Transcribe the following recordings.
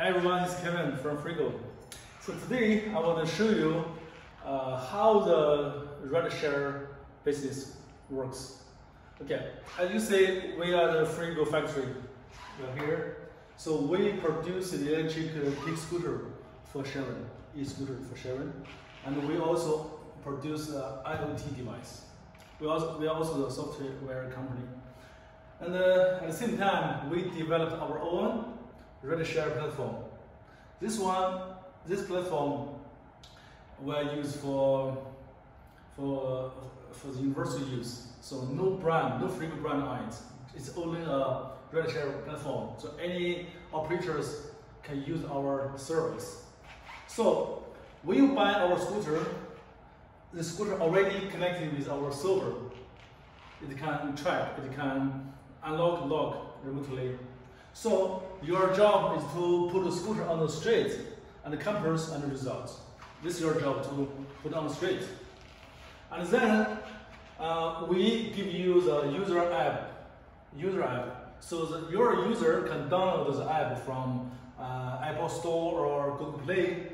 Hi everyone, it's Kevin from Freego. So today I want to show you uh, how the rideshare business works. Okay, as you see, we are the Freego factory. We are here. So we produce the electric uh, kick scooter for sharing, e-scooter for sharing, and we also produce uh, IoT device. We also we are also the software company. And uh, at the same time, we developed our own rideshare platform. This one, this platform, were used for for for the universal use. So no brand, no free brand on it. It's only a rideshare platform. So any operators can use our service. So when you buy our scooter, the scooter already connected with our server. It can track, it can unlock, lock remotely. So your job is to put the scooter on the street and the compares and the results. This is your job to put on the street. And then uh, we give you the user app, user app, so that your user can download the app from uh, Apple Store or Google Play,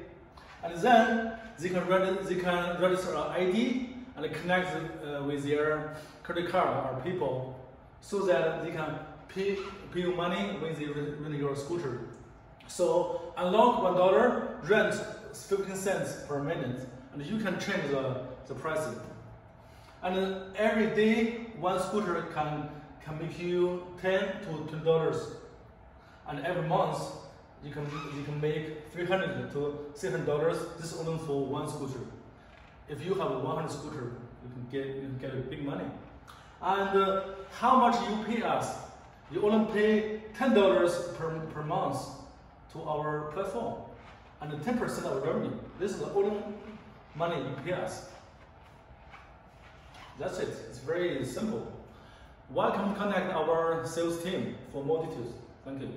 and then they can, register, they can register an ID and connect uh, with their credit card or PayPal so that they can pay, pay you money when they rent your scooter. So unlock one dollar, rent 15 cents per minute, and you can change the, the pricing. And every day, one scooter can, can make you 10 to 20 dollars. And every month, you can, you can make 300 to 600 dollars. This is only for one scooter. If you have 100 scooter, you can get, you can get big money. And uh, how much you pay us? You only pay $10 per, per month to our platform and 10% of revenue. This is the only money you pay us. That's it. It's very simple. Welcome to contact our sales team for more details. Thank you.